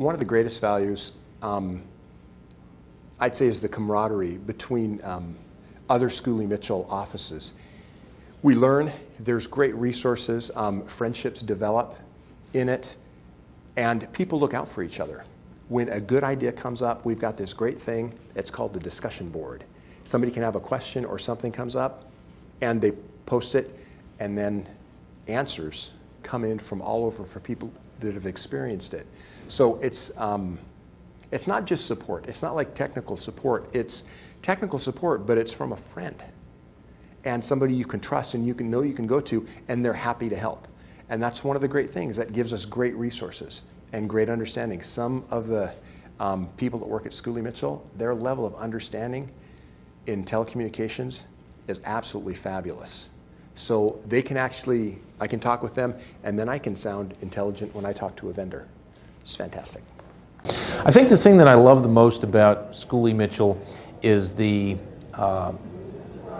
one of the greatest values, um, I'd say, is the camaraderie between um, other Schooley Mitchell offices. We learn, there's great resources, um, friendships develop in it, and people look out for each other. When a good idea comes up, we've got this great thing, it's called the discussion board. Somebody can have a question or something comes up, and they post it, and then answers come in from all over for people that have experienced it. So it's, um, it's not just support. It's not like technical support. It's technical support, but it's from a friend and somebody you can trust and you can know you can go to, and they're happy to help. And that's one of the great things that gives us great resources and great understanding. Some of the um, people that work at Schooley Mitchell, their level of understanding in telecommunications is absolutely fabulous. So they can actually, I can talk with them, and then I can sound intelligent when I talk to a vendor. It's fantastic. I think the thing that I love the most about Schooley Mitchell is the uh,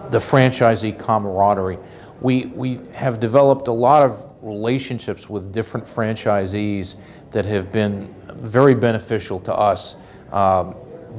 the franchisee camaraderie. We we have developed a lot of relationships with different franchisees that have been very beneficial to us, um,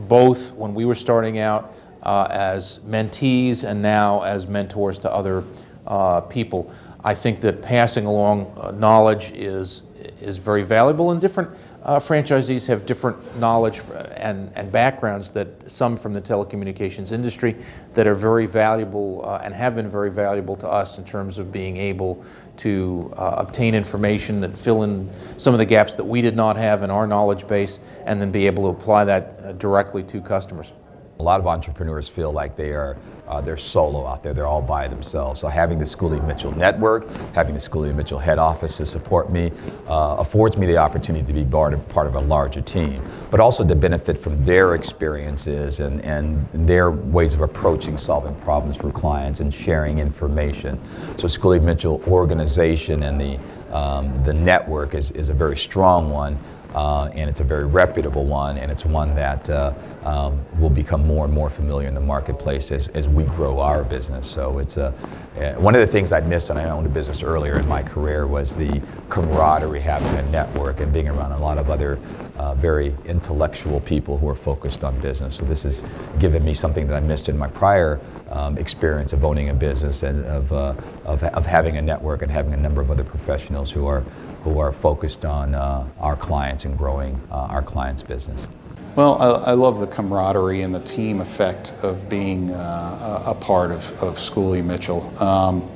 both when we were starting out uh, as mentees and now as mentors to other uh, people. I think that passing along uh, knowledge is is very valuable, and different uh, franchisees have different knowledge and, and backgrounds that some from the telecommunications industry that are very valuable uh, and have been very valuable to us in terms of being able to uh, obtain information that fill in some of the gaps that we did not have in our knowledge base and then be able to apply that uh, directly to customers. A lot of entrepreneurs feel like they are uh, they're solo out there. They're all by themselves. So having the Schooley Mitchell network, having the Schooley Mitchell head office to support me, uh, affords me the opportunity to be part of, part of a larger team, but also to benefit from their experiences and, and their ways of approaching solving problems for clients and sharing information. So Schooley Mitchell organization and the, um, the network is, is a very strong one. Uh, and it's a very reputable one, and it's one that uh, um, will become more and more familiar in the marketplace as, as we grow our business. So it's a, uh, one of the things I missed when I owned a business earlier in my career was the camaraderie, having a network, and being around a lot of other uh, very intellectual people who are focused on business. So this has given me something that I missed in my prior um, experience of owning a business and of, uh, of, of having a network and having a number of other professionals who are who are focused on uh, our clients and growing uh, our clients' business. Well, I, I, love the camaraderie and the team effect of being uh, a part of, of Schooley Mitchell. Um,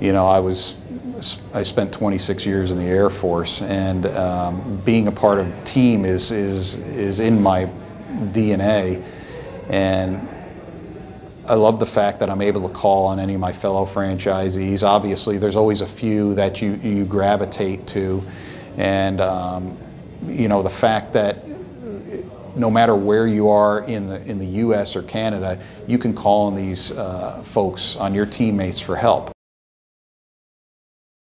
you know, I was I spent 26 years in the Air Force, and um, being a part of team is is is in my DNA, and I love the fact that I'm able to call on any of my fellow franchisees. Obviously, there's always a few that you, you gravitate to. And, um, you know, the fact that no matter where you are in the, in the U.S. or Canada, you can call on these uh, folks, on your teammates for help.